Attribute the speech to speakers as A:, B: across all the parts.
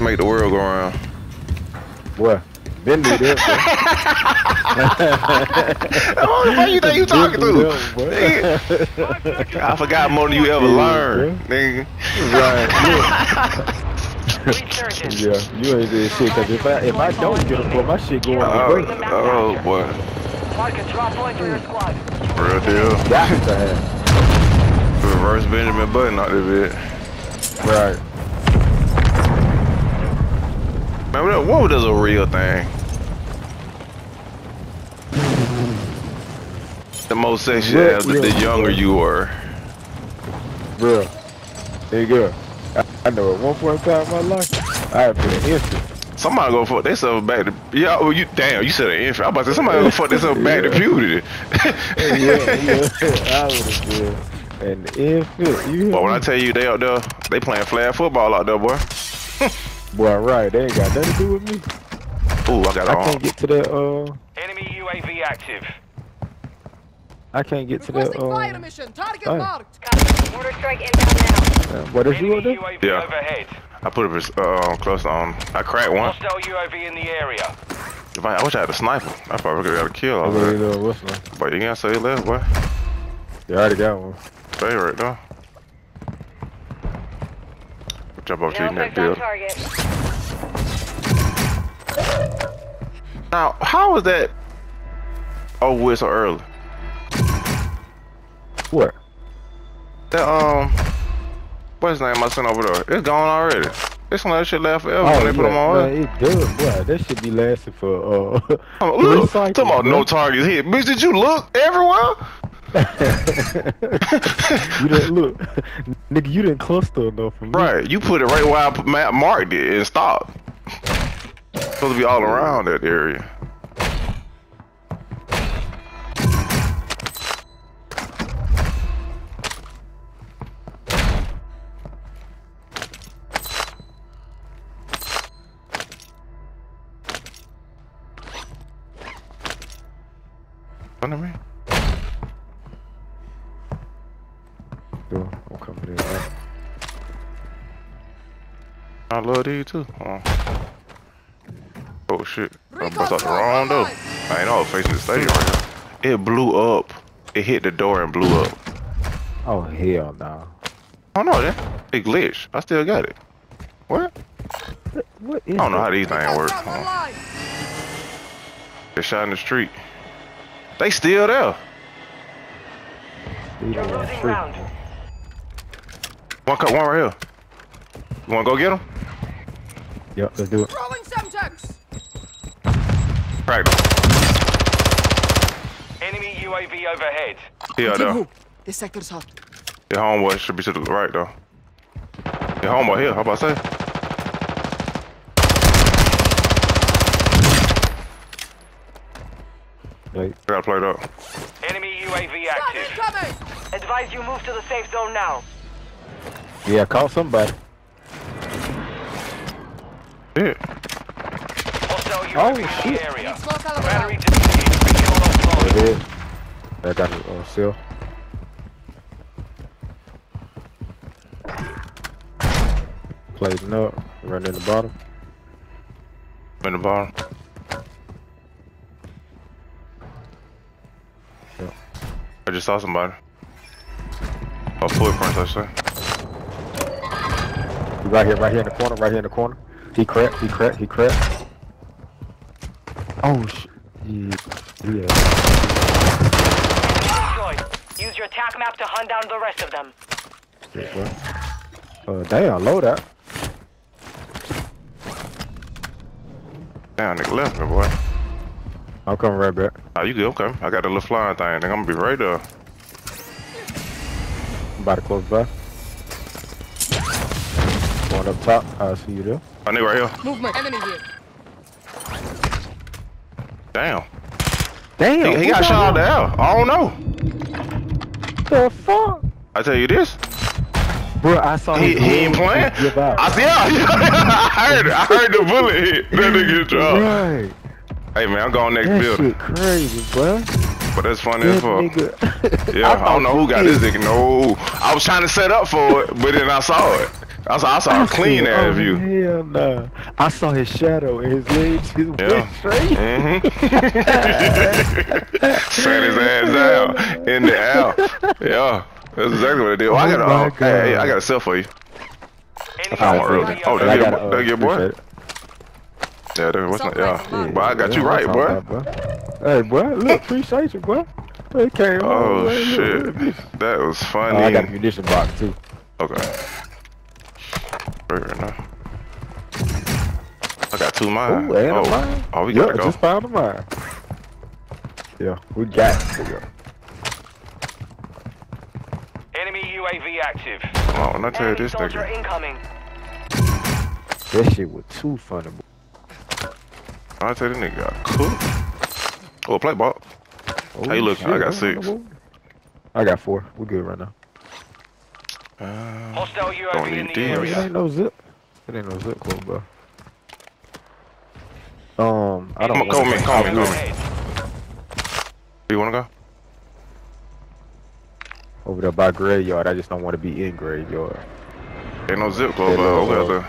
A: to make the world go around.
B: What? Been do that,
A: Who the you think you talking to?
B: that, boy.
A: Nigga, I forgot more than you ever learned, nigga.
B: right, yeah. yeah, you ain't did shit, cause if I, if I don't get a boy, my shit going to
A: Oh,
B: break.
A: oh, oh boy,
C: Mark a drop point for your squad.
A: real deal.
B: Got to have.
A: Reverse Benjamin Button out there, bit.
B: Right.
A: Man, what, what was a real thing? The most sex you have, the, the younger you were.
B: Bro. There you go. I, I know at one point in time in my life, I had been an infant.
A: Somebody go fuck themselves back to yeah. Oh, you damn. You said an infant. I'm about to say somebody go fuck themselves back to
B: Yeah.
A: puberty.
B: yeah, yeah. I would have been an infant. You
A: But when I tell you they out there, they playing flag football out there, boy.
B: Boy, right. They ain't got nothing to do with me.
A: Ooh, I got
B: I
A: it
B: can't get to that, uh,
C: Enemy UAV active.
B: I can't get to that,
D: Requesting fire
B: uh,
D: mission. Target
B: oh.
D: marked.
E: Mortar strike inbound now.
B: uh, what is you
C: Enemy
B: on there?
A: Yeah.
C: overhead.
A: I put it uh, close on. I cracked one.
C: Hostile UAV in the area.
A: If I, I wish I had a sniper. I probably could have got a kill
B: I
A: over
B: really
A: there.
B: know what's.
A: But you gotta say left, boy.
B: You already got one.
A: Stay right there. Jump off to
E: No
A: your neck
E: effect on
A: field.
E: target.
A: Now, how was that over with so early?
B: What?
A: That um, what's his name? I sent over there. It's gone already. It's gonna let shit last forever when they put them on.
B: Oh, man, it does, boy. That should be lasting for, uh,
A: Oh,
B: three
A: look,
B: cycles,
A: talking about no targets hit. Bitch, did you look everywhere?
B: You didn't look, nigga. You didn't cluster enough for me.
A: Right, you put it right where I put, ma- marked it and stopped. Supposed to be all around that area. I mean? I love these too. Oh, oh shit. I
D: Recon
A: bust out the
D: drone
A: wrong door. I ain't know I was facing the stadium right now. It blew up. It hit the door and blew up.
B: Oh hell no.
A: Oh, I don't know that. It glitched. I still got it. What?
B: What is
A: I don't know
B: that?
A: how these things work.
D: drone
A: Huh? They shot in the street. They still there.
B: These
C: You're losing
B: free.
A: One cut, one right here. You wanna go get him?
B: Yep, let's do it.
D: Throwing Semtex.
A: Crack.
C: Enemy UAV overhead.
A: He out there.
D: This sector's hot.
A: Your homeboy should be to the right though. Your homeboy here, how about I say?
B: Like,
A: I gotta play it up.
C: Enemy UAV
D: Gun
C: active.
D: incoming.
C: Advise you move to the safe zone now.
B: yeah, call somebody.
A: Yeah.
C: Hostile
B: Oh, shit.
C: the area.
D: Smoke
C: Battery
D: elevator.
C: depleted. Recon offline.
B: There it is. I got it on sale. Plating up, running in the bottom.
A: In the bottom.
B: Yeah.
A: I just saw somebody. A footprints, I say.
B: He right here, right here in the corner, right here in the corner. He cracked, he cracked, he cracked. Oh shit. Yeah. yeah.
C: Destroyed. Use your attack map to hunt down the rest of them.
B: Shit, bro. Uh, damn, load that.
A: Damn, nigga left me, boy.
B: I'm coming right back.
A: Oh, you good? Okay. I got the little flying thing. Nigga, I'm gonna be right there.
B: I'm about to close by. Going up top. I'll see you there.
A: I nigga right here.
D: Movement. Enemy here.
A: Damn.
B: Damn.
A: He, he got shot out the air. I don't know.
B: The fuck?
A: I tell you this.
B: Bro, I saw
A: He, he ain't playing.
B: Give.
A: I see. Yeah, I heard it. I heard the bullet hit. That nigga dropped.
B: Right.
A: Hey man, I'm going next
B: That
A: building.
B: shit crazy, bro.
A: But that's funny
B: That
A: as fuck. Yeah, I, don't know who got this
B: nigga.
A: nigga. No, I was trying to set up for it, but then I saw it. I saw, I saw a clean
B: said,
A: ass
B: oh,
A: view.
B: Hell nah. I saw his shadow and his legs just
A: Yeah.
B: went straight.
A: Mm-hmm. Sat his ass down in the air. Yeah, that's exactly what I did. Oh, I got a,
B: Oh
A: oh, hey, hey, I got a cell for you.
C: Enemy
A: found one earlier. Oh,
C: overhead.
A: there
B: I
A: you
B: got
A: go.
B: uh,
A: There you boy.
B: it.
A: Yeah, there wasn't.
D: Stop
A: Yeah, but I got you right,
B: that's
A: boy.
B: what I'm talking about, boy. Hey, boy, look, appreciate you, boy. They came
A: Oh
B: on, man,
A: shit,
B: look at
A: that was
B: Oh,
A: funny.
B: I got a munition box too.
A: Okay. Right now. I got two mines.
B: Ooh, and a
A: oh,
B: mine.
A: oh, we
B: yeah,
A: gotta go.
B: just found a mine. Yeah, we got to go.
C: Enemy UAV active.
A: Come on, I tell you this nigga.
C: incoming.
B: That shit was too funny. boy.
A: I tell you this nigga got cooked. Oh, play ball.
B: Oh,
A: How you looking? I got
B: shit,
A: six.
B: I got four. We're good right now.
A: Uh,
C: Hostile
A: Don't
C: UAV in
A: need
C: the
A: these.
B: It
C: area.
B: ain't no zip. It ain't no zip code, bro. Um, I don't.
A: Come on, come
B: wanna-
A: in, come in, come you wanna go?
B: Over there by graveyard. I just don't want to be in graveyard.
A: Ain't no zip code,
B: Hey,
A: but
B: look,
A: we
B: uh,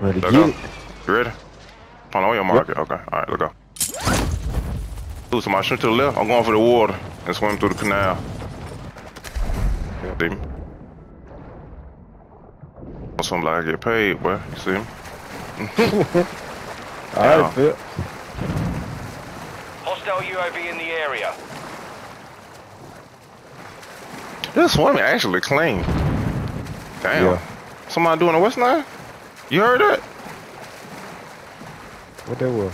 B: Ready to
A: Let
B: get
A: go.
B: it?
A: the. You ready? Hold on, your market. Okay, alright, let's go. Ooh, somebody shoot to the left. I'm going for the water and swim through the canal. See me? I'm swim like I get paid, boy. You see me?
B: All
A: Yeah.
B: right, Phil.
C: Hostile UAV in the area.
A: This swimming actually clean. Damn.
B: Yeah.
A: Somebody doing a West name? You heard that?
B: What that was?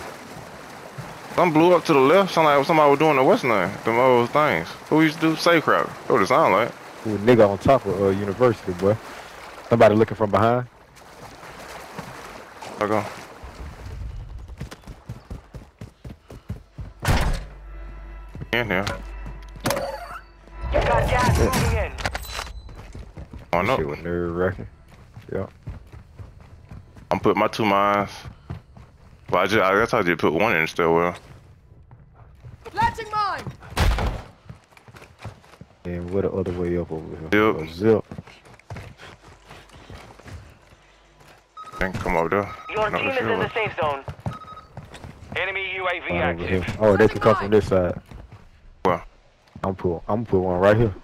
A: Some blew up to the left. Sound like somebody was doing the West name? Them old things. Who used to do safe crowd? What it sound like.
B: Ooh, nigga on top of uh, university, boy. Somebody looking from behind.
A: I go. In here.
C: You got gas moving in.
A: Oh
B: Shit
A: no.
B: was nerve wracking. Yeah.
A: I'm putting my two mines. Well, I just, I guess I just put one in still well.
D: Planting mine.
B: And what the other way up over here?
A: Zip.
B: Oh, zip.
A: Then come over there.
C: Your
A: No,
C: team is in the safe zone. Enemy UAV
B: Right over here.
C: active.
B: Oh, they can come from this side.
A: Well,
B: I'm pull. I'm put one right here.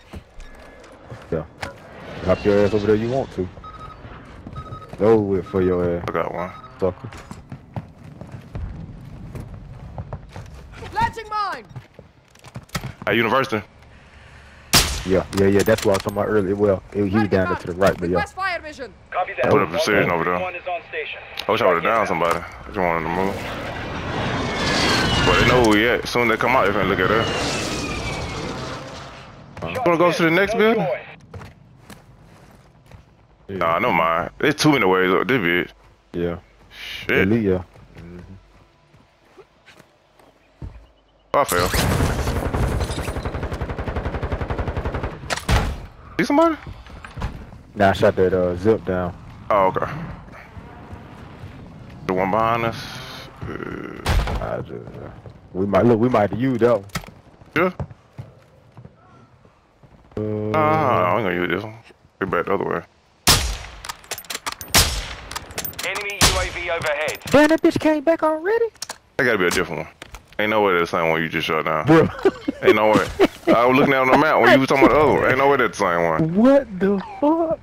B: Yeah. Drop your ass over there. You want to? Go with for your ass,
A: I got one.
B: sucker.
D: Planting mine.
A: At university.
B: Yeah, yeah, yeah. That's what I was talking about earlier. Well, he was down there to the right, but yeah.
D: Request fire mission.
C: Copy
A: I put a precision over there.
C: One is on station.
A: I wish I would have down somebody. I just wanted to move. But they know who we at. As soon as they come out, they're gonna look at us. You wanna go to the next building? Nah, I know mine. There's too many ways up this bitch.
B: Yeah.
A: Shit.
B: Elite, yeah.
A: I fell. See somebody?
B: Now I shot that uh, zip down.
A: Oh, okay. The one behind us. Uh,
B: I just, uh, we might look. We might use that one.
A: yeah.
B: Uh,
A: Ah, I'm gonna use this one. Be back the other way.
C: Enemy UAV overhead.
B: Damn, that bitch came back already.
A: That gotta be a different one. Ain't no way that's the same one you just shot down.
B: Bro,
A: Ain't no way. I was looking at on the map when you was talking about the other one. Ain't no way that's the same one.
B: what the fuck?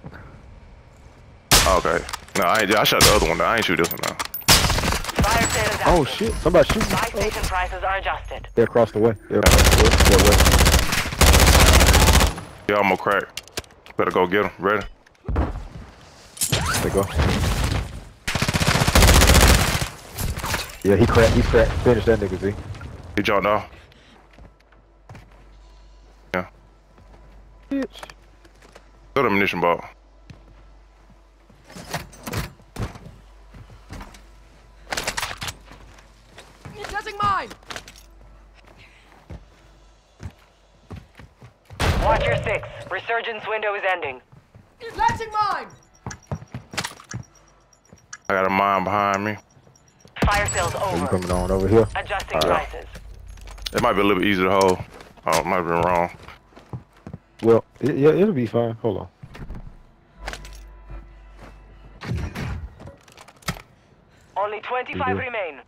A: Okay. No, I ain't. I shot the other one. Though. I ain't shoot this one now.
C: Fire sale
B: Oh shit! Somebody shoot.
C: Buy station prices are adjusted.
B: They're across the way. They're across the way. That way.
A: Yeah, I'm gonna crack. Better go get him. Ready?
B: They go. Yeah, he cracked. He cracked. Finish that nigga, Z.
A: He jumped off.
B: Bitch.
A: Throw the ammunition ball.
D: Planting mine.
C: Watch your six. Resurgence window is ending.
D: Planting mine.
A: I got a mine behind me.
C: Fire sales
B: Oh, you
C: over.
B: coming on over here?
C: Adjusting
B: Alright.
C: prices.
A: It might be a little bit easier to hold. Oh, it might have been wrong.
B: Well, it, yeah, it'll be fine. Hold on.
C: Only 25 remain.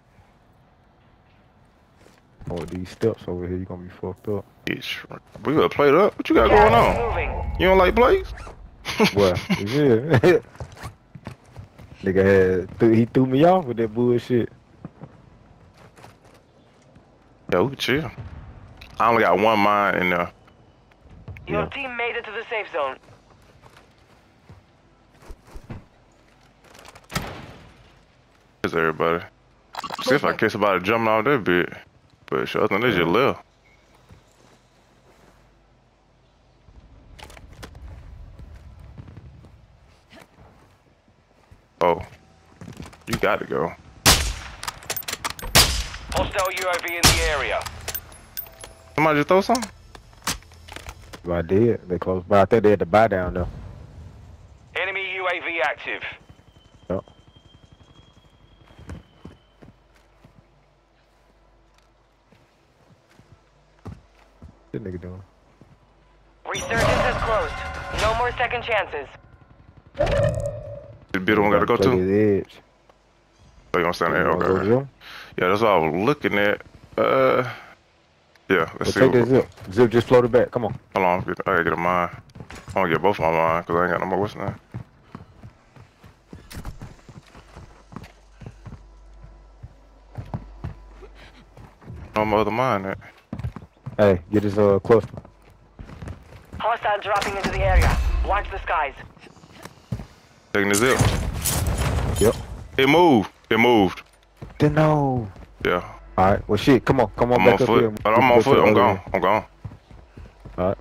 B: Oh, these steps over here, you're gonna be fucked up.
A: We gonna play it up? What you got
C: yeah,
A: going on?
C: Moving.
A: You don't like Blaze?
B: well, yeah. Nigga had, th he threw me off with that bullshit.
A: Yo, chill. I only got one mine in there.
C: Your
B: Yeah.
C: team made it to the safe zone.
A: Here's everybody. See if I catch somebody jumping off that bit. But sure, I think they just left. Oh. You got to go.
F: Hostile UAV in the area.
A: Somebody just throw something?
B: If I did, they close by. I think they had to buy down though.
F: Enemy UAV active.
B: Yep. What nigga doing?
C: Resurgence has closed. No more second chances.
A: The bit one gotta go
B: Play
A: to?
B: his edge.
A: Oh, you gonna stand there?
B: You
A: Okay.
B: to them?
A: Yeah, that's what I was looking at. Uh, yeah, let's
B: Well,
A: see.
B: take
A: What,
B: that zip. Zip just floated back. Come on.
A: hold on, I gotta get a mine. I wanna get both of my mine because I ain't got no more. What's that? No more other mine. That.
B: Hey, get his uh cluster.
C: Hostile dropping into the area. Watch the skies.
A: Taking the zip.
B: Yep.
A: It moved. It moved.
B: Then no.
A: Yeah.
B: All right. Well, shit. Come on. Come on
A: I'm
B: back
A: on
B: up
A: foot.
B: here.
A: But I'm on foot. I'm gone. I'm gone.
B: All right.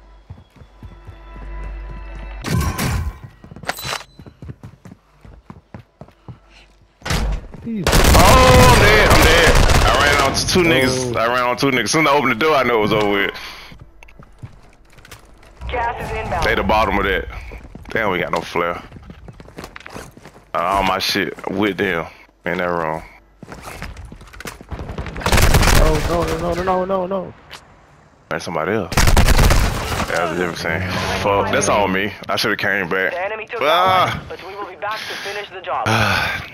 A: Oh, I'm dead. I'm dead. I ran on two niggas.
B: Oh.
A: I ran on two niggas. Soon as I opened the door, I knew it was over with.
C: Gas is inbound.
A: They the bottom of that. Damn, we got no flare. Uh, all my shit with them in that room.
B: Oh no no no no no no.
A: Man, somebody else. That's a different thing. Fuck, that's on me. I should have came
C: The
A: back.
C: enemy took
A: Ah.
C: that one, but we will be back to finish the job.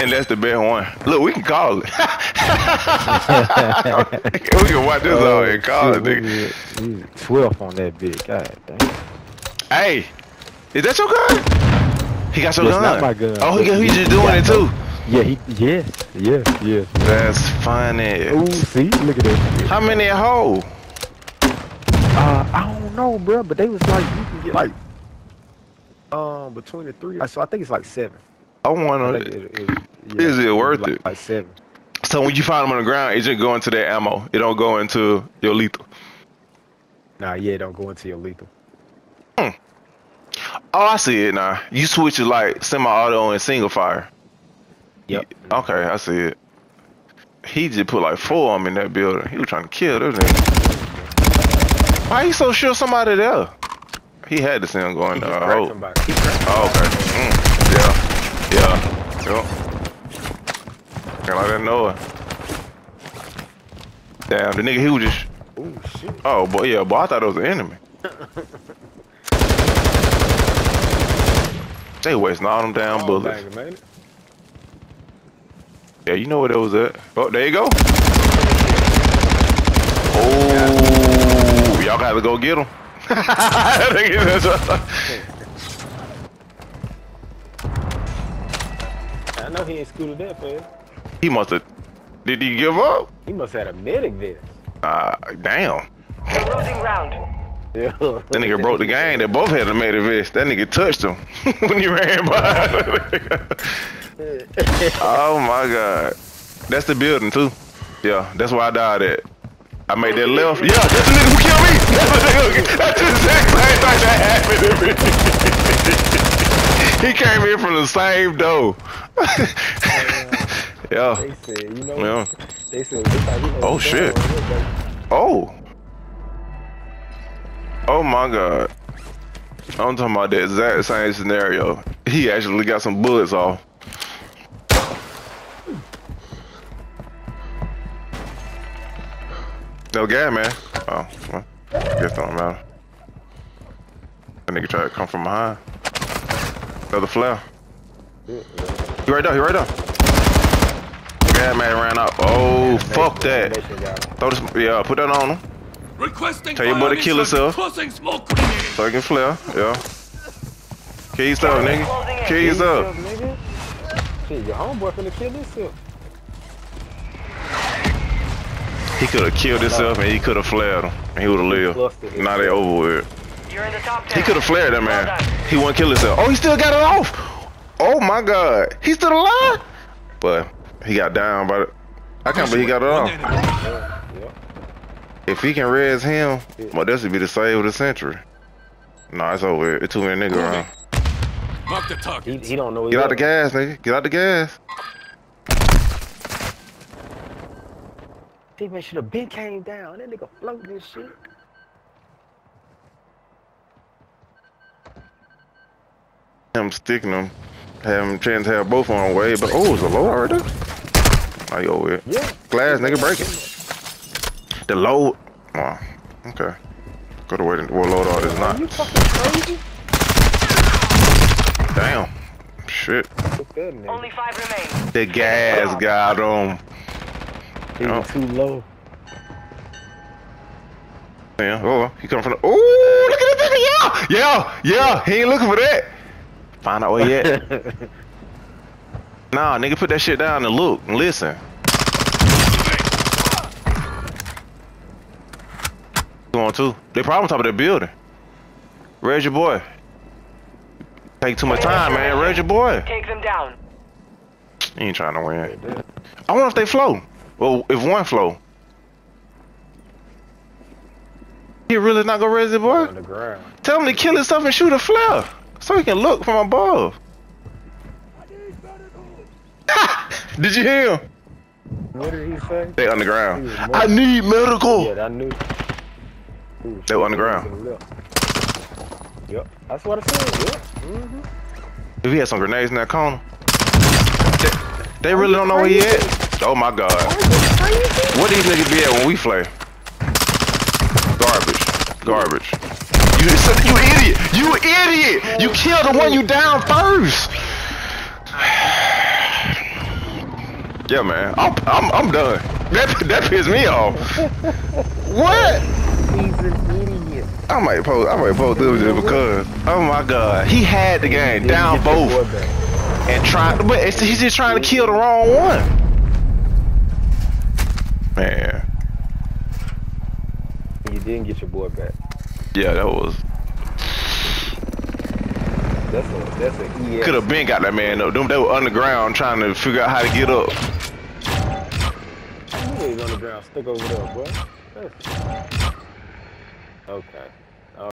A: And that's the best one. Look, we can call it. we can watch this on and call it, nigga.
B: nigga. Twelve on that bitch. God damn.
A: Hey, is that your gun? He got your
B: That's
A: gun.
B: not my gun.
A: Oh, he, he
B: he-
A: just doing it
B: got
A: too.
B: Yeah, he yes, yes, yes.
A: That's funny.
B: Ooh, see, look at that.
A: How many a hole?
B: Uh, I don't know, bro, but they was like you can get like um between the three. So I think it's like seven.
A: I
B: I
A: want
B: think
A: to.
B: it, it,
A: Is it worth
B: like,
A: it?
B: Like seven.
A: So when you find them on the ground, it just go into their ammo. It don't go into your lethal.
B: Nah, yeah, don't go into your lethal. Hmm.
A: Oh, I see it now. You switch it like semi-auto and single fire.
B: Yep.
A: Okay, I see it. He just put like four of them in that building. He was trying to kill those niggas. Why he so sure somebody there? He had to see him going.
B: He
A: Uh, oh.
B: somebody. He cracked
A: oh, okay. Mm, yeah. Yeah. Yep. Can't like that Noah. Damn, the nigga he was just.
B: Ooh, shit.
A: Oh, boy, yeah, boy, I thought it was an enemy. they wasting all them damn
B: Oh,
A: bullets.
B: Banger, man.
A: Yeah, you know where that was at. Oh, there you go. Oh, y'all got to go get him.
B: I know he ain't scooted that fast.
A: he must have. Did he give up?
B: He must have had a medic vest.
A: Uh, damn.
C: The losing round.
B: Yeah.
A: That nigga broke the game. They both had a made a vest. That nigga touched him when he ran by. Oh my god. That's the building too. Yeah, that's where I died at. I made that left. Yeah, that's the nigga who killed me. That's the nigga. That's the exact same thing that happened to me. he came in from the same door. yeah.
B: They said, you know,
A: Yeah.
B: they said,
A: Oh, shit.
B: gun on him, baby.
A: Oh. Oh my god. I'm talking about the exact same scenario. He actually got some bullets off. No gas, man. Oh, well, guess don't matter. That nigga tried to come from behind. Another flare.
B: bit.
A: He right there. He right there. Gas man ran out. Oh, fuck that.
B: Animation.
A: Throw this, yeah, put that on him
G: Requesting
A: Tell your boy to kill
G: mission.
A: himself.
G: Tossing smoke grenade.
A: so he can flare. Yeah. Kill yourself, nigga. Kill yourself.
B: nigga. Shit, your homeboy finna kill himself.
A: He could have killed himself and he could have flared him. And he would have lived.
B: Flustered himself.
A: Now they over with.
C: You're in the top 10.
A: He could have flared that man.
C: Well.
A: He wouldn't kill himself. Oh, he still got it off. Oh my god. He's still alive. But he got down by the I can't believe he got it off. If he can res him, well, this would be the save of the century. Nah, it's over. It's too many niggas around.
G: Mark the
B: He,
G: target.
B: he don't know.
A: Get out the gas, nigga. Get out the gas.
B: Teammate should have been came down. That nigga floating this shit.
A: Him sticking them. Have him chance to have both on way, but oh, it's a load right there. Now you over it.
B: Yeah.
A: Glass, nigga, break it. The load. Oh, okay. Go to wait and we'll load all this
B: Are
A: not.
B: you fucking crazy?
A: Damn. Shit.
B: Took that nigga.
C: Only five remain.
A: The gas got him.
B: He was oh. too low.
A: Yeah. Oh, oh, he coming from the. Oh, look at this nigga. Yeah. Yeah. Yeah. He ain't looking for that. Find out where he at. nah, nigga, put that shit down and look and listen. Going too. They probably on top of that building. Where's your boy? Take too much time, man. Where's your boy?
C: Take them down.
A: He ain't trying to win. I wonder if they flow. Well, if one flow. He really not gonna raise it, boy?
B: on the ground.
A: Tell him to kill himself and shoot a flare. So he can look from above. Did you hear him?
B: What did he say?
A: They underground. I need medical.
B: Yeah, I knew. Ooh,
A: They were on the ground.
B: to the left. Yep, that's what I said. Yep. Mm-hmm.
A: If he had some grenades in that corner. They, they really don't know where he at. Oh my god. What these niggas be at when we play? Garbage. Garbage. You, you idiot! You idiot! You killed the one you down first! Yeah, man. I'm, I'm, I'm done. That, that pissed me off. What?
B: He's an idiot.
A: I might post. I might post this just because. Oh my god, he had the game down both and trying, but he's just trying to kill the wrong one. Man,
B: You didn't get your boy back.
A: yeah, that was
B: That's a that's a ES.
A: could have been got that man up. Them they were underground trying to figure out how to get up.
B: I knew he was on the ground, stuck over there, boy. That's- Okay.